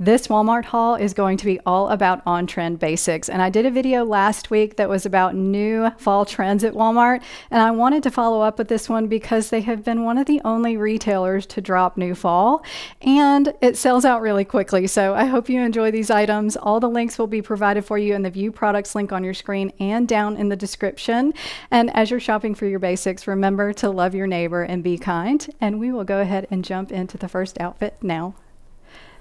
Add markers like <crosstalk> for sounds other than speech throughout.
This Walmart haul is going to be all about on trend basics. And I did a video last week that was about new fall trends at Walmart. And I wanted to follow up with this one because they have been one of the only retailers to drop new fall and it sells out really quickly. So I hope you enjoy these items. All the links will be provided for you in the view products link on your screen and down in the description. And as you're shopping for your basics, remember to love your neighbor and be kind. And we will go ahead and jump into the first outfit now.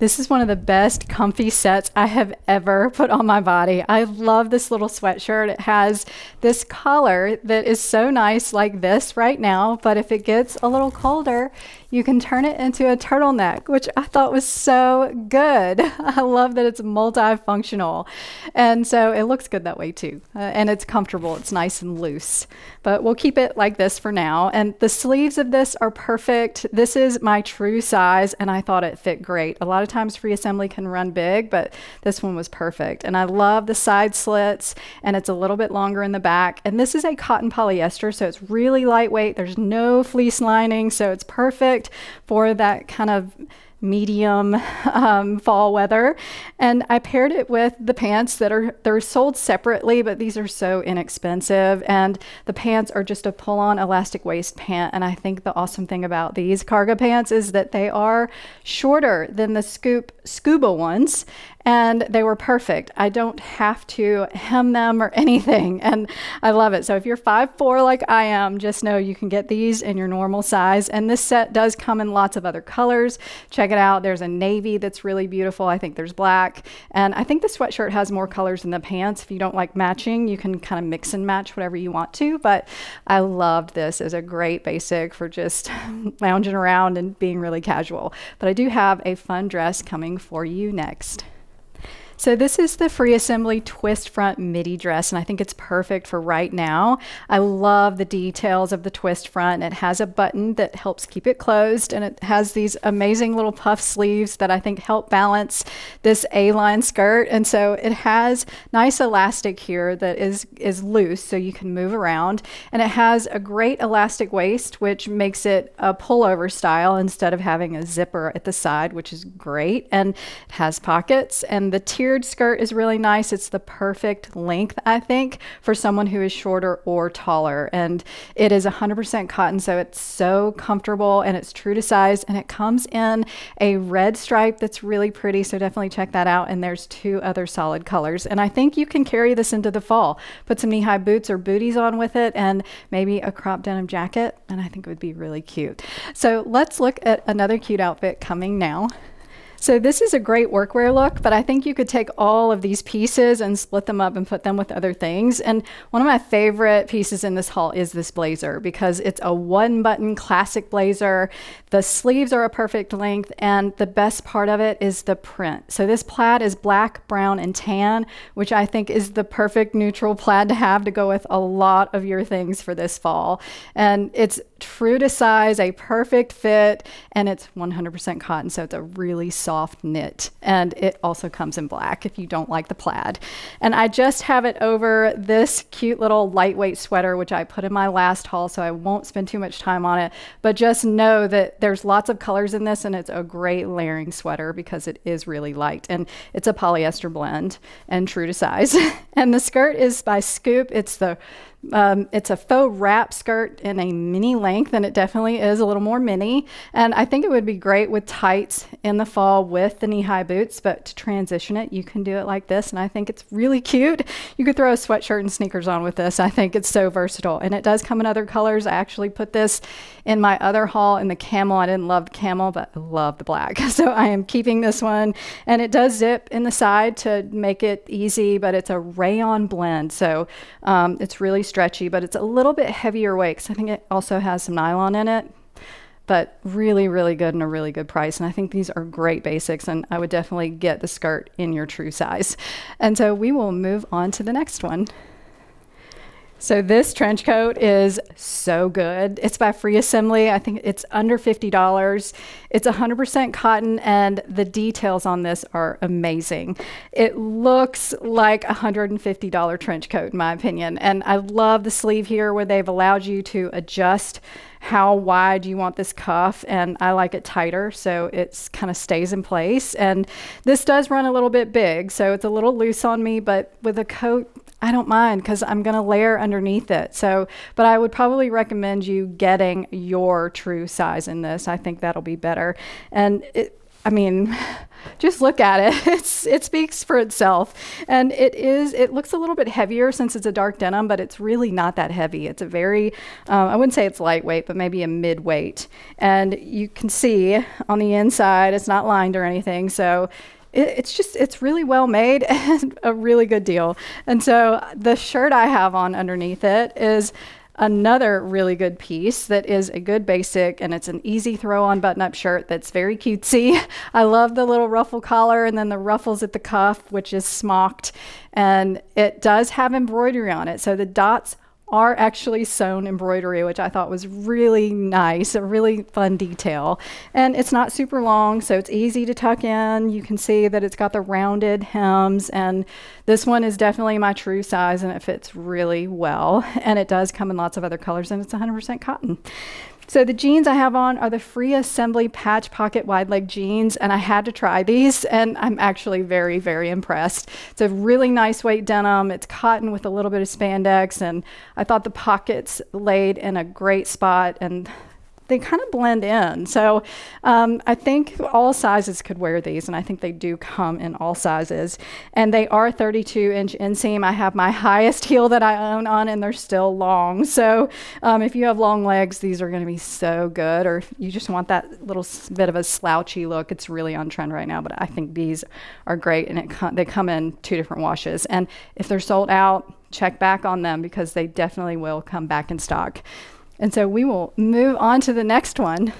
This is one of the best comfy sets I have ever put on my body. I love this little sweatshirt. It has this collar that is so nice like this right now, but if it gets a little colder, you can turn it into a turtleneck, which I thought was so good. <laughs> I love that it's multifunctional. And so it looks good that way too. Uh, and it's comfortable, it's nice and loose. But we'll keep it like this for now. And the sleeves of this are perfect. This is my true size, and I thought it fit great. A lot of times free assembly can run big, but this one was perfect. And I love the side slits, and it's a little bit longer in the back. And this is a cotton polyester, so it's really lightweight. There's no fleece lining, so it's perfect perfect for that kind of medium <laughs> um, fall weather. And I paired it with the pants that are they're sold separately, but these are so inexpensive. And the pants are just a pull-on elastic waist pant. And I think the awesome thing about these cargo pants is that they are shorter than the scoop scuba ones and they were perfect. I don't have to hem them or <laughs> anything, and I love it. So if you're 5'4 like I am, just know you can get these in your normal size. And this set does come in lots of other colors. Check it out. There's a navy that's really beautiful. I think there's black, and I think the sweatshirt has more colors than the pants. If you don't like matching, you can kind of mix and match whatever you want to. But I loved this as a great basic for just <laughs> lounging around and being really casual. But I do have a fun dress coming for you next. So this is the Free Assembly twist front midi dress, and I think it's perfect for right now. I love the details of the twist front. It has a button that helps keep it closed, and it has these amazing little puff sleeves that I think help balance this A-line skirt. And so it has nice elastic here that is, is loose, so you can move around. And it has a great elastic waist, which makes it a pullover style instead of having a zipper at the side, which is great. And it has pockets, and the tier tiered skirt is really nice. It's the perfect length, I think, for someone who is shorter or taller. And it is 100% cotton, so it's so comfortable and it's true to size. And it comes in a red stripe that's really pretty, so definitely check that out. And there's two other solid colors. And I think you can carry this into the fall. Put some knee high boots or booties on with it and maybe a crop denim jacket. And I think it would be really cute. So let's look at another cute outfit coming now. So this is a great workwear look, but I think you could take all of these pieces and split them up and put them with other things. And one of my favorite pieces in this haul is this blazer because it's a one button classic blazer. The sleeves are a perfect length and the best part of it is the print. So this plaid is black, brown, and tan, which I think is the perfect neutral plaid to have to go with a lot of your things for this fall. And it's true to size, a perfect fit, and it's 100% cotton, so it's a really soft knit. And it also comes in black if you don't like the plaid. And I just have it over this cute little lightweight sweater, which I put in my last haul, so I won't spend too much time on it. But just know that there's lots of colors in this, and it's a great layering sweater because it is really light. And it's a polyester blend and true to size. <laughs> and the skirt is by Scoop. It's the um, it's a faux wrap skirt in a mini length, and it definitely is a little more mini. And I think it would be great with tights in the fall with the knee-high boots, but to transition it, you can do it like this, and I think it's really cute. You could throw a sweatshirt and sneakers on with this. I think it's so versatile, and it does come in other colors. I actually put this in my other haul in the camel. I didn't love the camel, but I love the black. <laughs> So I am keeping this one, and it does zip in the side to make it easy, but it's a rayon blend, so um, it's really stretchy, but it's a little bit heavier weight because I think it also has some nylon in it. But really, really good and a really good price. And I think these are great basics, and I would definitely get the skirt in your true size. And so we will move on to the next one. So this trench coat is so good. It's by Free Assembly. I think it's under $50. It's 100% cotton and the details on this are amazing. It looks like a $150 trench coat in my opinion. And I love the sleeve here where they've allowed you to adjust how wide you want this cuff and I like it tighter so it kind of stays in place and this does run a little bit big so it's a little loose on me but with a coat I don't mind because I'm going to layer underneath it. So, but I would probably recommend you getting your true size in this. I think that'll be better. And it, I mean, <laughs> just look at it. <laughs> It's it speaks for itself, and it is. It looks a little bit heavier since it's a dark denim, but it's really not that heavy. It's a very, um, I wouldn't say it's lightweight, but maybe a mid weight. And you can see on the inside, it's not lined or anything, so it, it's just it's really well made <laughs> and a really good deal. And so the shirt I have on underneath it is another really good piece that is a good basic and it's an easy throw on button up shirt that's very cutesy. <laughs> I love the little ruffle collar and then the ruffles at the cuff, which is smocked. And it does have embroidery on it. So the dots are actually sewn embroidery, which I thought was really nice, a really fun detail. And it's not super long, so it's easy to tuck in. You can see that it's got the rounded hems, and this one is definitely my true size, and it fits really well. And it does come in lots of other colors, and it's 100% cotton. So the jeans I have on are the Free Assembly Patch Pocket Wide Leg jeans, and I had to try these, and I'm actually very, very impressed. It's a really nice weight denim. It's cotton with a little bit of spandex, and I thought the pockets laid in a great spot, and they kind of blend in. So um, I think all sizes could wear these, and I think they do come in all sizes. And they are 32 inch inseam. I have my <laughs> highest heel that I own on, and they're still long. So um, if you have long legs, these are going to be so good. Or if you just want that little bit of a slouchy look, it's really on trend right now. But I think these are great, and it they come in two different washes. And if they're sold out, check back on them because they definitely will come back in stock. And so we will move on to the next one.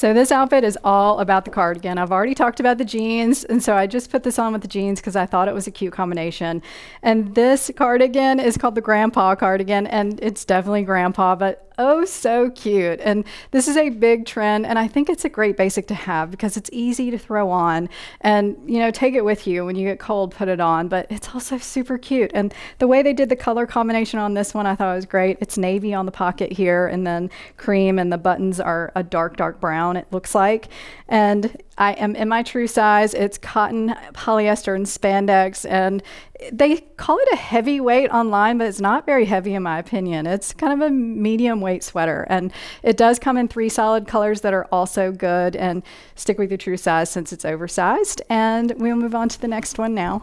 So this outfit is all about the cardigan. I've already talked about the jeans, and so I just put this on with the jeans because I thought it was a cute combination. And this cardigan is called the grandpa cardigan, and it's definitely grandpa, but oh so cute. And this is a big trend, and I think it's a great basic to have because it's easy to throw on and, you know, take it with you when you get cold, put it on, but it's also super cute. And the way they did the color combination on this one, I thought was great. It's navy on the pocket here, and then cream, and the buttons are a dark, dark brown, it looks like. And I am in my true size. It's cotton, polyester, and spandex. And they call it a heavyweight online, but it's not very heavy in my opinion. It's kind of a medium weight sweater. And it does come in three solid colors that are also good. And stick with your true size since it's oversized. And we'll move on to the next one now.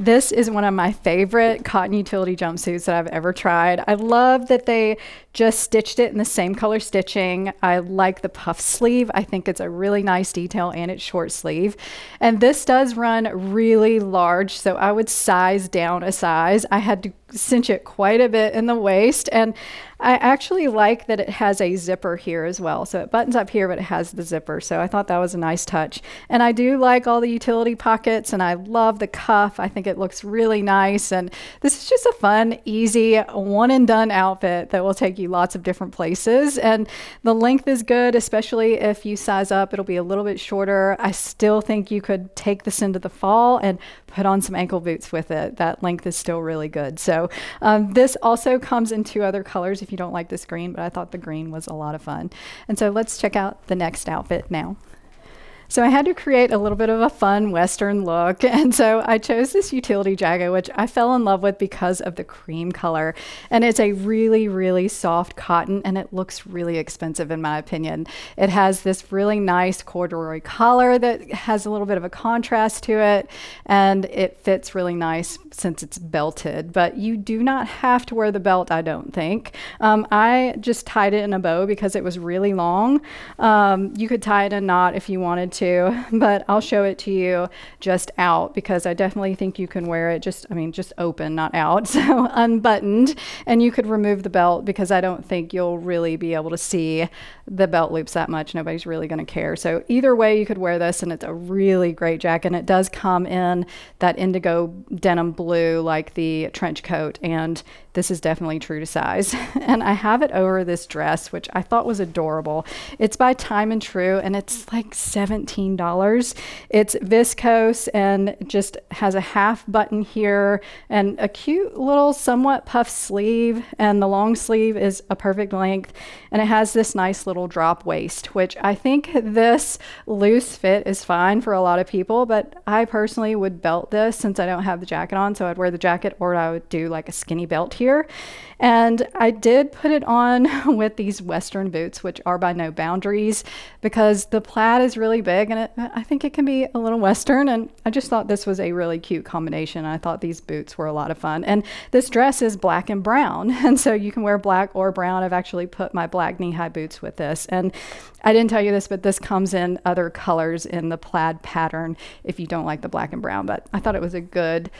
This is one of my favorite cotton utility jumpsuits that I've ever tried. I love that they just stitched it in the same color stitching. I like the puff sleeve. I think it's a really nice detail and it's short sleeve. And this does run really large, so I would size down a size. I had to cinch it quite a bit in the waist and I actually like that it has a zipper here as well. So it buttons up here, but it has the zipper. So I thought that was a nice touch. And I do like all the utility pockets and I love the cuff. I think it looks really nice. And this is just a fun, easy, one and done outfit that will take you lots of different places. And the length is good, especially if you size up, it'll be a little bit shorter. I still think you could take this into the fall and put on some ankle boots with it. That length is still really good. So um, this also comes in two other colors if you don't like this green, but I thought the green was a lot of fun. And so let's check out the next outfit now. So I had to create a little bit of a fun Western look. <laughs> And so I chose this utility jacket, which I fell in love with because of the cream color. And it's a really, really soft cotton and it looks really expensive in my opinion. It has this really nice corduroy collar that has a little bit of a contrast to it. And it fits really nice since it's belted. But you do not have to wear the belt, I don't think. Um, I just tied it in a bow because it was really long. Um, you could tie it in a knot if you wanted to, <laughs> but I'll show it to you just out because I definitely think you can wear it just, I mean, just open, not out. <laughs> So unbuttoned, and you could remove the belt because I don't think you'll really be able to see the belt loops that much. Nobody's really going to care. So either way, you could wear this, and it's a really great jacket. And it does come in that indigo denim blue, like the trench coat, and this is definitely true to size. <laughs> and I have it over this dress, which I thought was adorable. It's by Time and True, and it's like $17. It's viscose and just has a half button here and a cute little somewhat puff sleeve, and the long sleeve is a perfect length. And it has this nice little drop waist, which I think this loose fit is fine for a lot of people, but I personally would belt this since I don't have the jacket on. So I'd wear the jacket or I would do like a skinny belt here. And I did put it on <laughs> with these Western boots, which are by No Boundaries, because the plaid is really big and it, I think it can be a little Western. And I just thought this was a really cute combination. I thought these boots were a lot of fun. And this dress is black and brown. <laughs> And so you can wear black or brown. I've actually put my black knee high boots with this. And I didn't tell you this, but this comes in other colors in the plaid pattern if you don't like the black and brown. But I thought it was a good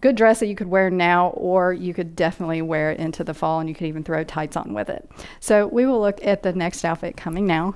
good dress that you could wear now, or you could definitely wear it into the fall and you could even throw tights on with it. So we will look at the next outfit coming now.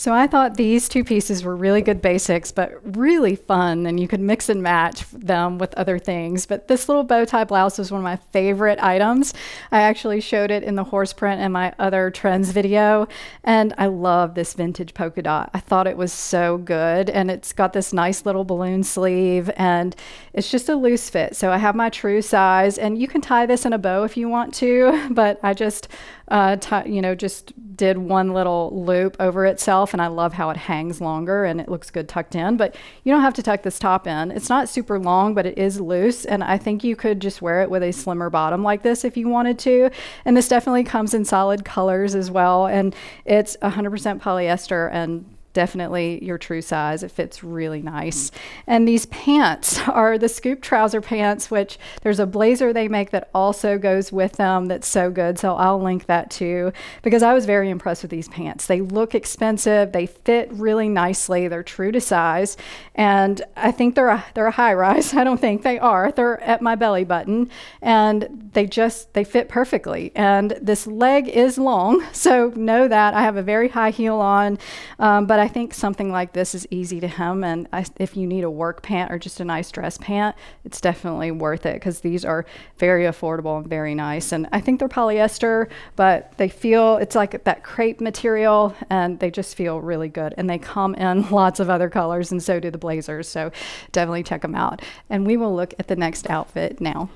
So I thought these two pieces were really good basics, but really fun, and you could mix and match them with other things. But this little bow tie blouse was one of my favorite items. I actually showed it in the horse print in my other trends video, and I love this vintage polka dot. I thought it was so good, and it's got this nice little balloon sleeve, and it's just a loose fit. So I have my true size, and you can tie this in a bow if you want to, <laughs> but I just uh, you know, just did one little loop over itself. And I love how it hangs longer and it looks good tucked in. But you don't have to tuck this top in. It's not super long, but it is loose. And I think you could just wear it with a slimmer bottom like this if you wanted to. And this definitely comes in solid colors as well. And it's 100% polyester and definitely your true size. It fits really nice. And these pants <laughs> are the scoop trouser pants, which there's a blazer they make that also goes with them that's so good. So I'll link that too because I was very impressed with these pants. They look expensive, they fit really nicely, they're true to size, and I think they're a, they're a high rise. <laughs> I don't think they are. They're at my belly button and they just they fit perfectly. And this leg is long, <laughs> so know that I have a very high heel on, um, but I think something like this is easy to hem. And I, if you need a work pant or just a nice dress pant, it's definitely worth it because these are very affordable and very nice. And I think they're polyester, but they feel it's like that crepe material and they just feel really good. And they come in <laughs> lots of other colors, and so do the blazers. So definitely check them out. And we will look at the next outfit now.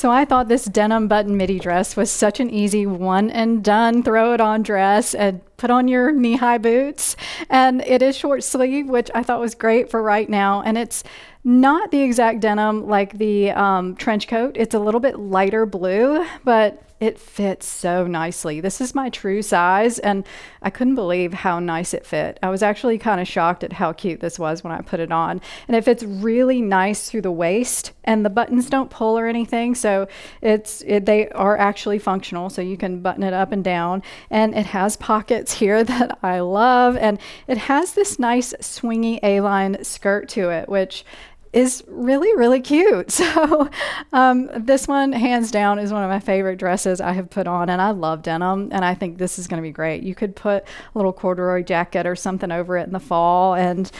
So I thought this denim button midi dress was such an easy one and done, throw it on dress and put on your knee high boots. And it is short sleeve, which I thought was great for right now. And it's not the exact denim like the um, trench coat. It's a little bit lighter blue, but it fits so nicely. This is my true size, and I couldn't believe how nice it fit. I was actually kind of shocked at how cute this was when I put it on. And it fits really nice through the waist, and the buttons don't pull or anything, so it's it, they are actually functional, so you can button it up and down. And it has pockets here <laughs> that I love, and it has this nice swingy A-line skirt to it, which is really, really cute. <laughs> So, um, this one, hands down, is one of my favorite dresses I have put on, and I love denim, and I think this is going to be great. You could put a little corduroy jacket or something over it in the fall, and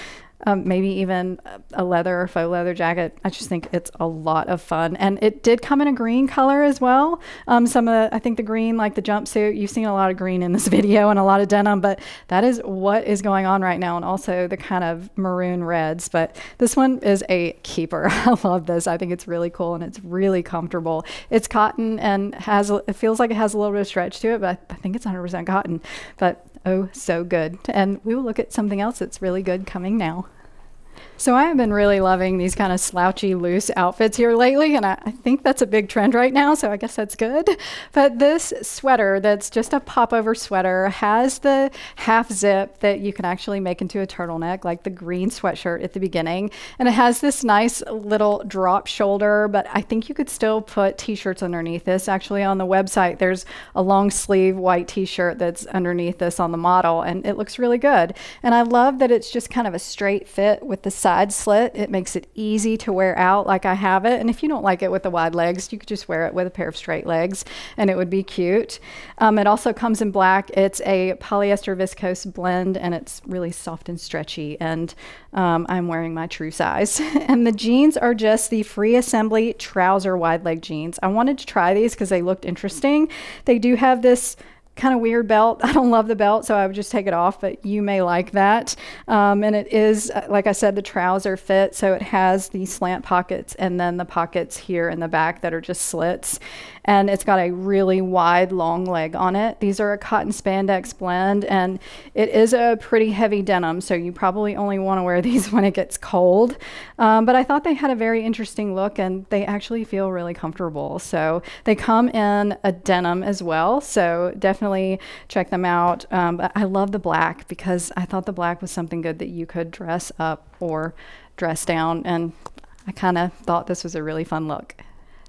um, maybe even a leather or faux leather jacket. I just think it's a lot of fun. And it did come in a green color as well. Um, some of the, I think the green, like the jumpsuit, you've seen a lot of green in this <laughs> video and a lot of denim, but that is what is going on right now. And also the kind of maroon reds. But this one is a keeper. <laughs> I love this. I think it's really cool and it's really comfortable. It's cotton and has, it feels like it has a little bit of stretch to it, but I think it's 100% cotton. But Oh, so good. And we will look at something else that's really good coming now. So I have been really loving these kind of slouchy, loose outfits here lately, and I, I, think that's a big trend right now, so I guess that's good. But this sweater that's just a popover sweater has the half zip that you can actually make into a turtleneck, like the green sweatshirt at the beginning. And it has this nice little drop shoulder, but I think you could still put t-shirts underneath this. Actually, on the website, there's a long sleeve white t-shirt that's underneath this on the model, and it looks really good. And I love that it's just kind of a straight fit with the side slit. It makes it easy to wear out like I have it. And if you don't like it with the wide legs, you could just wear it with a pair of straight legs and it would be cute. Um, it also comes in black. It's a polyester viscose blend and it's really soft and stretchy. And um, I'm wearing my true size. <laughs> and the jeans are just the free assembly trouser wide leg jeans. I wanted to try these because they looked interesting. They do have this kind of weird belt. <laughs> I don't love the belt, so I would just take it off, but you may like that. Um, and it is, uh, like I said, the trouser fit, so it has the slant pockets and then the pockets here in the back that are just slits and it's got a really wide long leg on it. These are a cotton spandex blend and it is a pretty heavy denim so you probably only want to wear <laughs> these when it gets cold. Um, but I thought they had a very interesting look and they actually feel really comfortable. So they come in a denim as well so definitely check them out. Um, but I love the black because I thought the black was something good that you could dress up or dress down and I kind of thought this was a really fun look.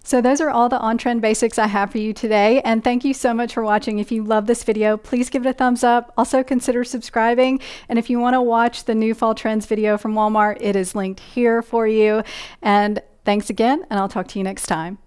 So those are all the on-trend basics I have for you today. And thank you so much for watching. If you love this video, please give it a thumbs up. Also consider subscribing. And if you want to watch the new fall trends video from Walmart, it is linked here for you. And thanks again, and I'll talk to you next time.